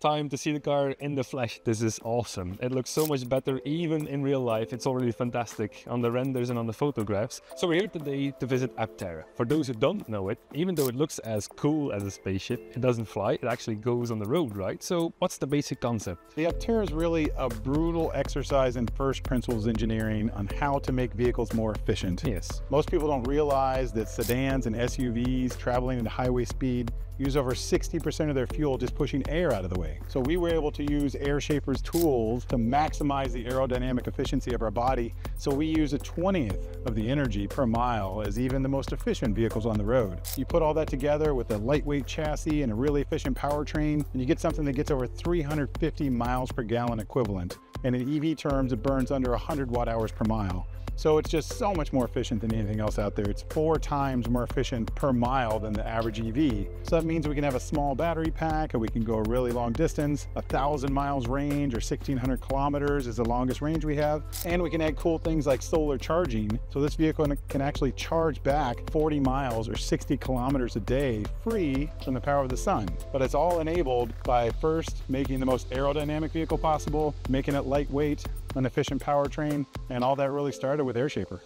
time to see the car in the flesh. This is awesome. It looks so much better even in real life. It's already fantastic on the renders and on the photographs. So we're here today to visit Aptera. For those who don't know it, even though it looks as cool as a spaceship, it doesn't fly. It actually goes on the road, right? So what's the basic concept? The Aptera is really a brutal exercise in first principles engineering on how to make vehicles more efficient. Yes. Most people don't realize that sedans and SUVs traveling at highway speed use over 60% of their fuel just pushing air out of the way. So we were able to use AirShaper's tools to maximize the aerodynamic efficiency of our body. So we use a 20th of the energy per mile as even the most efficient vehicles on the road. You put all that together with a lightweight chassis and a really efficient powertrain, and you get something that gets over 350 miles per gallon equivalent. And in EV terms, it burns under 100 watt hours per mile. So it's just so much more efficient than anything else out there. It's four times more efficient per mile than the average EV. So that means we can have a small battery pack and we can go a really long distance, a thousand miles range or 1600 kilometers is the longest range we have. And we can add cool things like solar charging. So this vehicle can actually charge back 40 miles or 60 kilometers a day free from the power of the sun. But it's all enabled by first making the most aerodynamic vehicle possible, making it lightweight, an efficient powertrain, and all that really started with AirShaper.